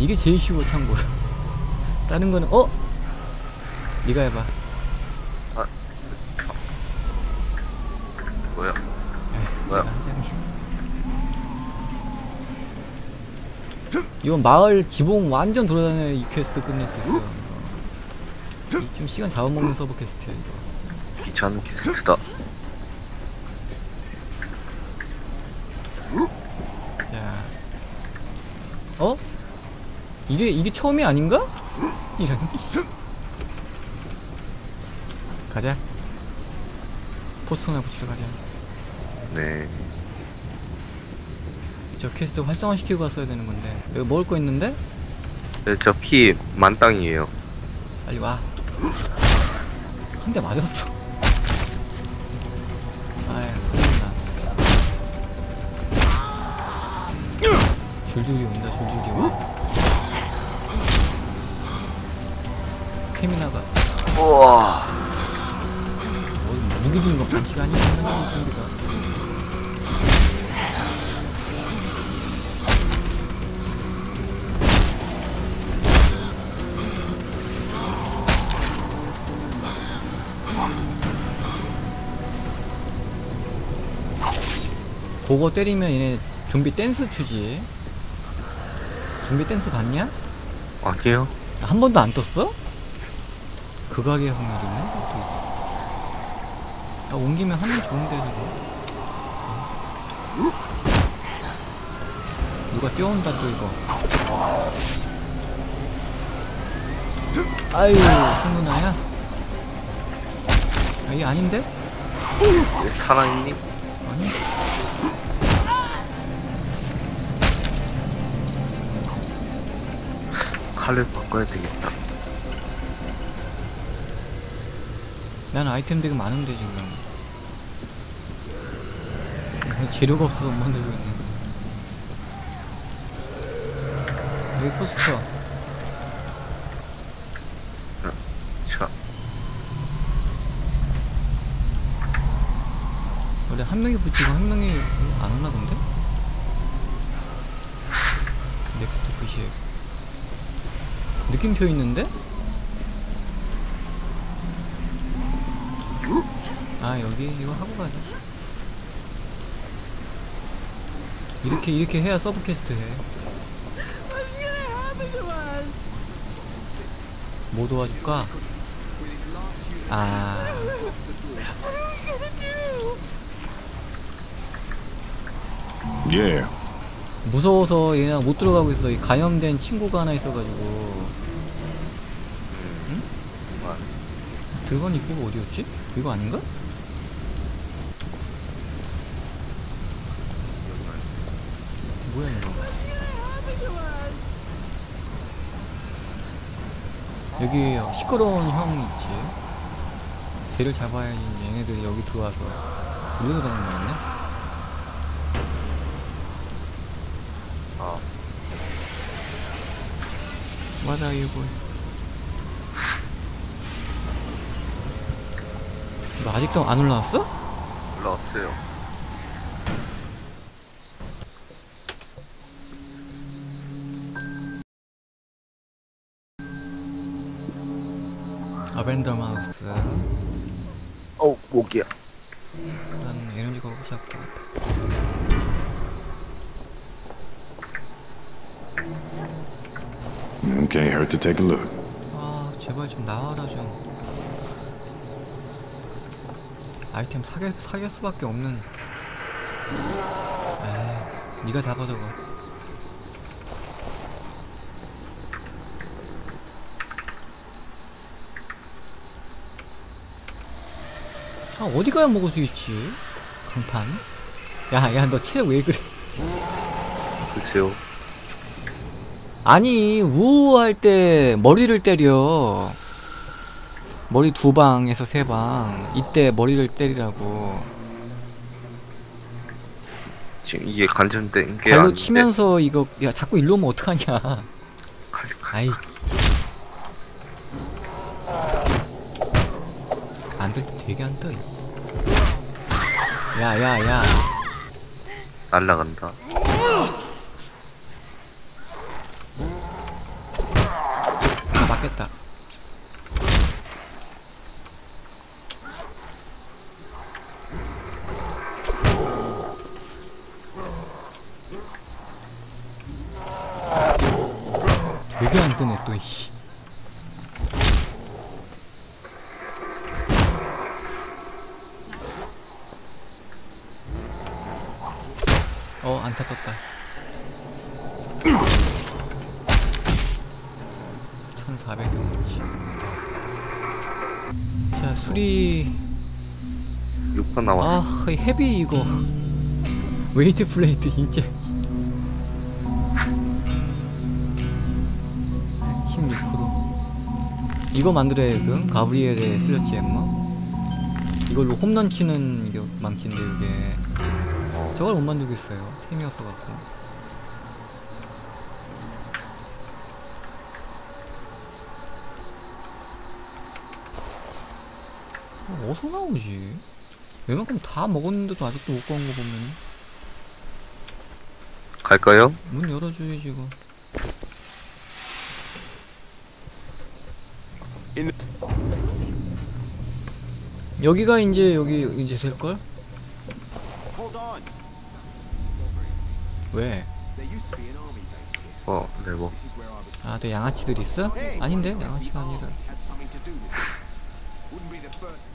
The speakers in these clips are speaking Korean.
이게 제일 쉬워 참고로 다른 거는 어? 네가 해봐 뭐야? 에이, 뭐야? 하자. 이건 마을 지붕 완전 돌아다니는 이 퀘스트 끝낼 수 있어 이 좀 시간 잡아먹는 sub quest야 이거 귀찮은 quest다. 야. 어? 이게 이게 처음이 아닌가? 이런. 가자. 포스터나 붙이러 가자. 네. 저 퀘스트 활성화 시키고 갔어야 되는 건데. 여기 먹을 거 있는데? 네, 저 피 만땅이에요. 빨리 와. 한 대 맞았어. 큰일 나. 줄줄이 온다, 줄줄이 와. 스태미나가 우와. 어이 무기 주는 거 반칙 아니야? 준비가. 그거 때리면 얘네 좀비 댄스 추지. 좀비 댄스 봤냐? 아니요. 한 번도 안 떴어? 극악의 확률이네. 또. 아, 옮기면 하면 좋은데 저거. 누가 뛰어온다 또 이거. 아유, 승누나야? 아, 이게 아닌데? 왜 살아있니? 아니? 칼을 바꿔야 되겠다. 난 아이템 되게 많은데 지금. 아, 재료가 없어서 못 만들고 있네. 여기 포스터. 자, 원래 한 명이 붙이고 한 명이 안 오나 본데? next push 느낌표 있는데? 아 여기 이거 하고 가자 이렇게 이렇게 해야 sub quest 해. 뭐 도와줄까? 아 Yeah. 무서워서 얘가 못 들어가고 있어. 이 감염된 친구가 하나 있어가지고. 음. 들어간 입구가 어디였지? 이거 아닌가? 뭐야 이거? 여기 시끄러운 형 있지. 걔를 잡아야지 이제 얘네들이 여기 들어와서 일로 들어가는 거였네. 아, 맞아 이거. 너 아직도 안 올라왔어? 올라왔어요. 아벤더 마우스. 어우, 목이야. 난 에너지가 하고 싶고. Can't hurt to take a look. 아 제발 좀 나와라 좀. 아이템 사갤 사갤 수밖에 없는. 에이, 네가 잡아 저거. 아 어디 가야 먹을 수 있지? 강판. 야야 너 체력 왜 그래? 글쎄요. 아니 우할 때 머리를 때려 머리 두 방에서 세 방 이때 머리를 때리라고 지금 이게 간전된 게 발로 아닌데. 치면서 이거 야 자꾸 일로 오면 어떡하냐. 아이 안떠 야야야 날라간다. 6번 나왔어. 아, 이 heavy 이거. weight plate 진짜. 16% 이거 만들어야 그 가브리엘의 sledgehammer 이걸로 홈런 치는 이게 망치인데 이게. 저걸 못 만들겠어요. 템이 없어갖고. 어, 어디서 나오지? 웬만큼 다 먹었는데도 아직도 못 구한 거 보면 갈까요? 문 열어줘야지 이거 여기가 이제 여기 이제 될걸? 왜? 어, I was. 아또 양아치들 있어? 아닌데 양아치가 아니라 Has something to do with this. Wouldn't be the first.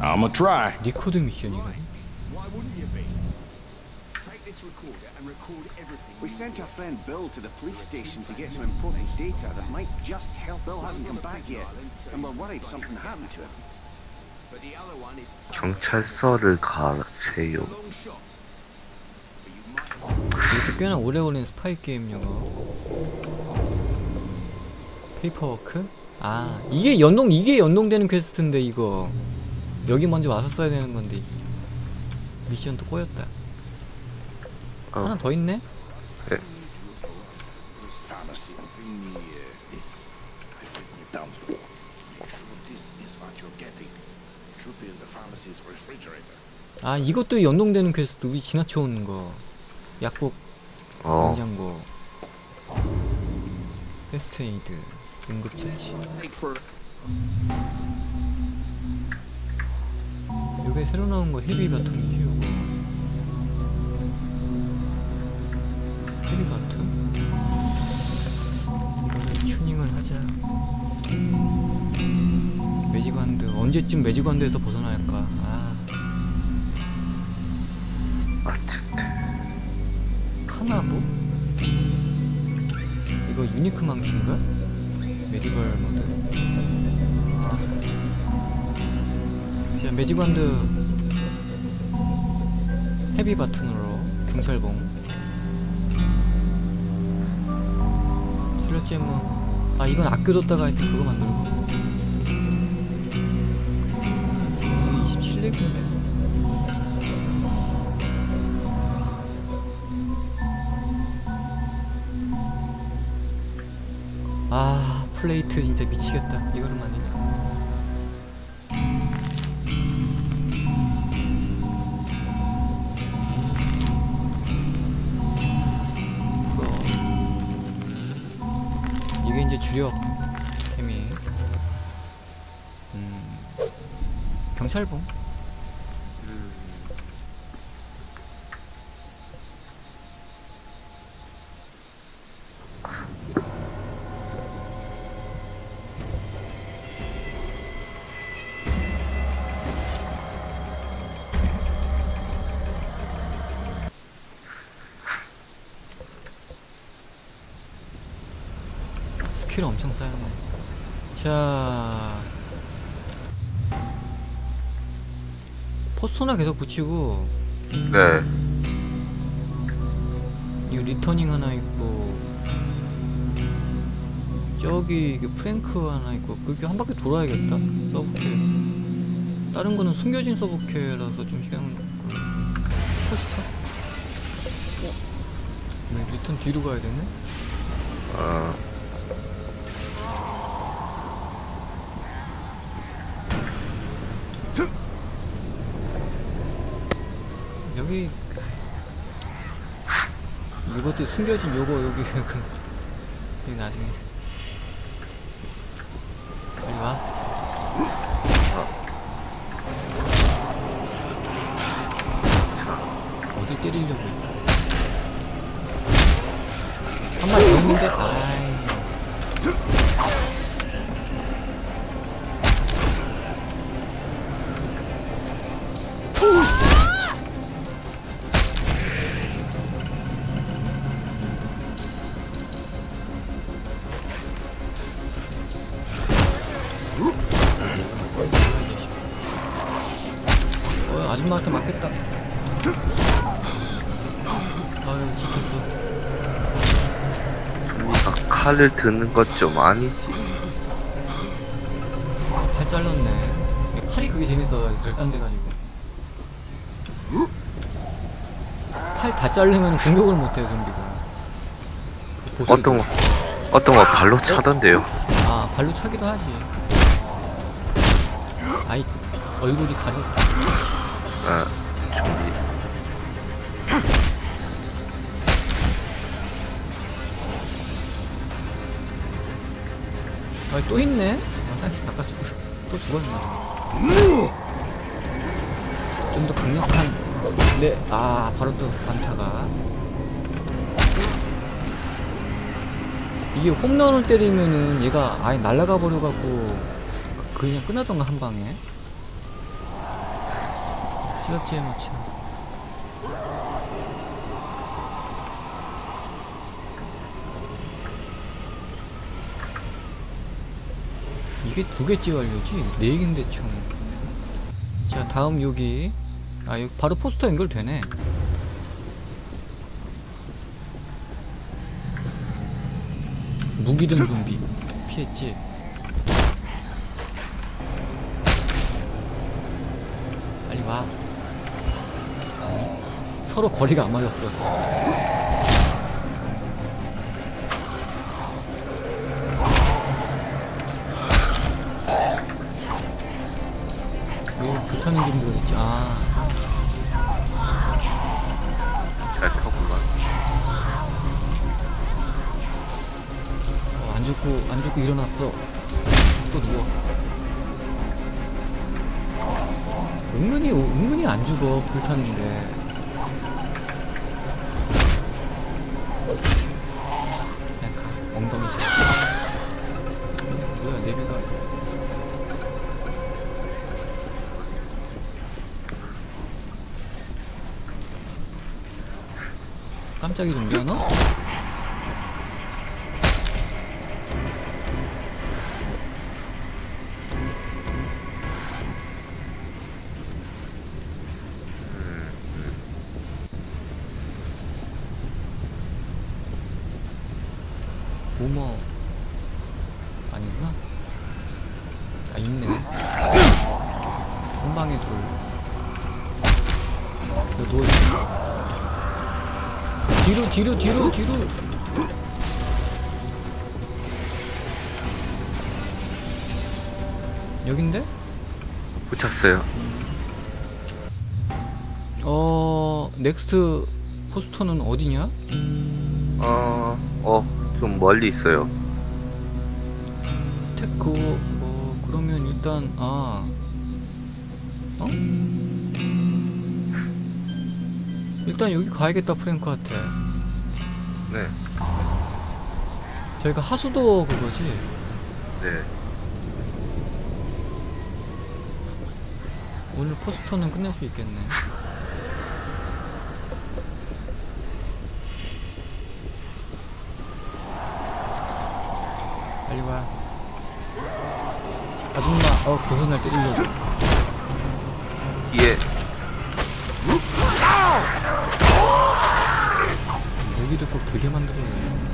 I'ma try. 리코드 미션이래 Why wouldn't you be? Take this recorder and record everything. We sent our friend Bill to the police station to get some important data that might just help. Bill hasn't come back yet, and we're worried something happened to him. But the other one is so 경찰서를 가세요. 꽤나 오래 걸린 스파이 게임 영어 paperwork? 아 이게 연동 이게 연동되는 quest인데 이거 여기 먼저 써야 되는 건데 미션 또 꼬였다 어. 하나 더 있네? 어. 아 이것도 연동되는 퀘스트 우리 지나쳐오는 거 약국 어, 냉장고 first aid 응급처치 요게 새로 나온 거 heavy baton이지 요거 heavy baton? 이거를 튜닝을 하자. magic wand 언제쯤 magic wand에서 벗어날까? 아. 카나보? 이거 유니크 망치인가? medieval mod magic wand heavy baton으로 경찰봉. 슬러지 뭐. 아 이건 아껴뒀다가 하여튼 그거 만들고 이게 27렙인데. 아 플레이트 진짜 미치겠다. 이거는 아니 이제 주력 템이 음 경찰봉 포스토나 계속 붙이고, 네. 이 리터닝 하나 있고, 저기 이게 프랭크 하나 있고, 그게 한 바퀴 돌아야겠다? 서브캐. 다른 거는 숨겨진 서브캐라서 좀 시간 걸고. 포스터? 어? 네, 리턴 뒤로 가야 되네? 어, 여기 이것도 숨겨진 요거 여기. 그 여기 나중에. 빨리 와. 어디 때리려고 한 마리 더 있는데? 아 어 아줌마한테 맞겠다 아유 지쳤어 좀비가 칼을 드는 건좀 아니지. 팔 잘랐네. 팔이 그게 재밌어. 절단돼가지고. 팔 다 자르면 공격을 못해요, 좀비가. 어떤 거, 어떤 거 발로 차던데요. 아, 발로 차기도 하지. 얼굴이 가려. 아, 좀비. 아, 또 있네? 아, 아까 죽, 또 죽었네. 좀 더 강력한. 네, 아, 바로 또 안타가. 이게 홈런을 때리면은 얘가 아예 날아가 버려갖고 그냥 끝나던가 한 방에. 슬러지에 맞춰. 이게 두 개째 완료지? 네 개인데 총. 자, 다음 여기. 아, 여기 바로 포스터 연결되네. 무기등 좀비. 피했지? 빨리 와. 서로 거리가 안 맞았어. 왜 불타는 좀비가 있지? 아, 잘 타구만. 어, 안 죽고 안 죽고 일어났어. 또 누워. 은근히 은근히 안 죽어 불탔는데. 깜짝이? 부모 아니구나 아 있네 한 방에 둘 이거 누워 뒤로 뒤로 뒤로 뒤로 여긴데? 붙였어요. 어 next 포스터는 어디냐? 어, 어, 좀 멀리 있어요. 테크 어 그러면 일단 아 어? 일단 여기 가야겠다 프랭크한테 네, 저희가 하수도 그거지? 네. 오늘 포스터는 끝낼 수 있겠네. 빨리 와. 아줌마 어 고선할 때 일러줘 뒤에, 여기도 꼭 되게 만들어야 돼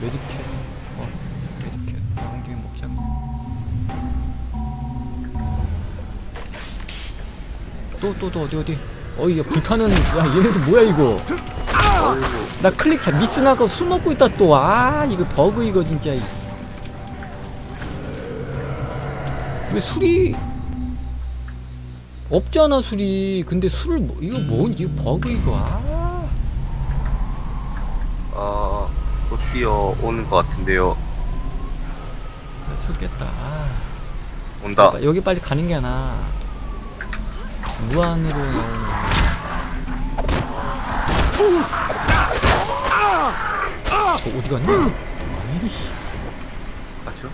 메디켓 어 메디켓 나중에 먹자. 또 또 또 어디 어디? 어이 야 불타는 야 얘네들 뭐야 이거? 나 클릭 잘 미스 나고 술 먹고 있다 또. 아 이거 버그 이거 진짜. 이. 왜 술이 없잖아 술이 근데 술을 뭐, 이거 뭔 이거 버그 이거 아 어, 곧 뛰어 오는 것 같은데요. 술 깼다 아. 온다. 여기 빨리 가는 게 나아 무한으로 나오는 어, 어디 갔냐? 아니 씨 맞죠?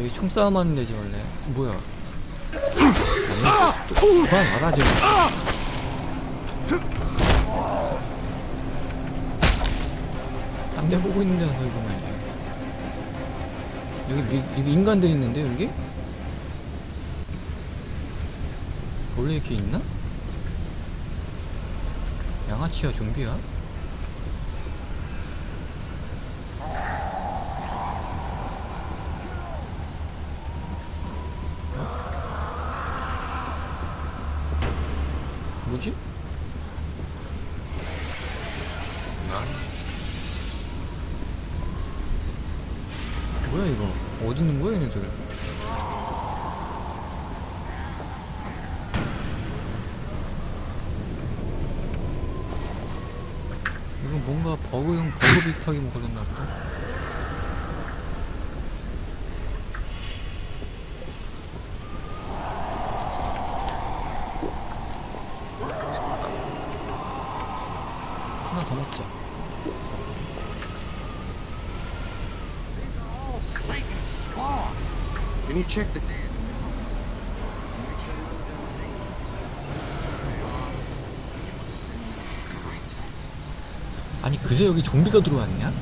여기 총싸움 하는 데지 원래 뭐야 그만 와라 좀 딴데 보고 있는 데서 이거 말이야 여기 미, 여기 인간들 있는데 여기? 원래 이렇게 있나? 양아치야 좀비야? 뭐지? 뭐야 이거? 어디 있는 거야 얘네들? 이거 뭔가 버그형 버그 비슷하게 뭐 걸렸나 보다 하나 더 먹자 Satan's spawn! Can you check the... 아니 그새 여기 좀비가 들어왔냐?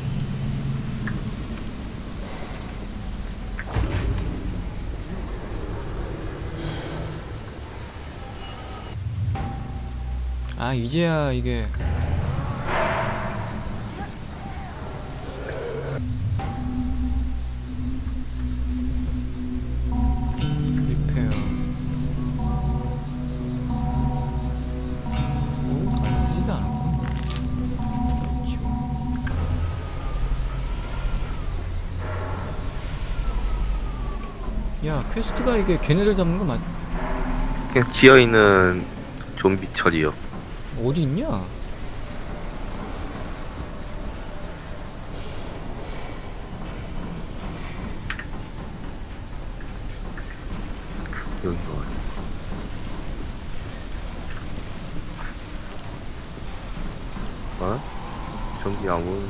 아 이제야 이게 야 퀘스트가 이게 걔네를 잡는 거 맞... 그냥 지어 있는 좀비 처리요. 어디 있냐? 여기 뭐. 어? 좀비 아무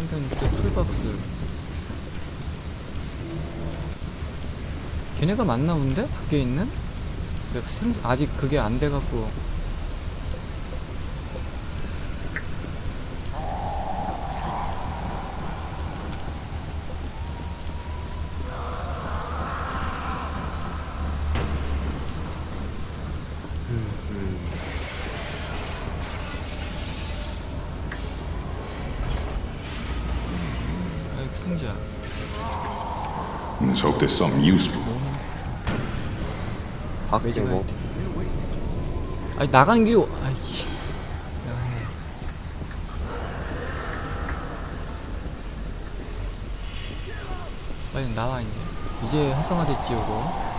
일단 또 풀박스 걔네가 맞나 본데? 밖에 있는? 아직 그게 안 돼갖고 Let's hope there's something useful. 밖에 매직 뭐. 아니 나가는 게 아이씨. 빨리 나와 이제. 이제 활성화됐지 요거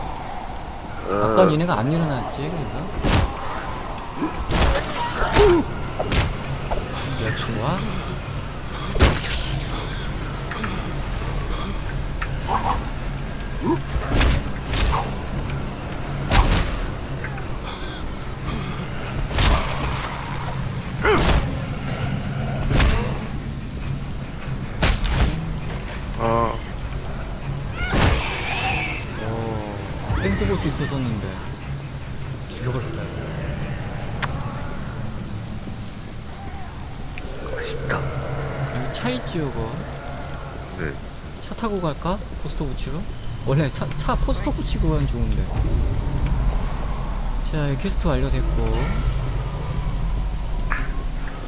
아까 어, 얘네가 안 일어났지 그러니까 야 좋아 어, Thanks 볼수 있었었는데 죽여버렸다 아쉽다. 여기 차 있지 요 거 네. 차 타고 갈까? 포스터 붙이러? 원래 차, 차 포스터 붙이고 가면 좋은데 자 여기 퀘스트 완료됐고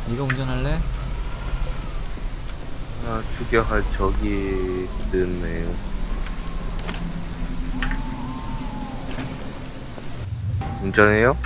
네가 운전할래? 아, 죽여야 할 적이 뜨네요. 운전해요?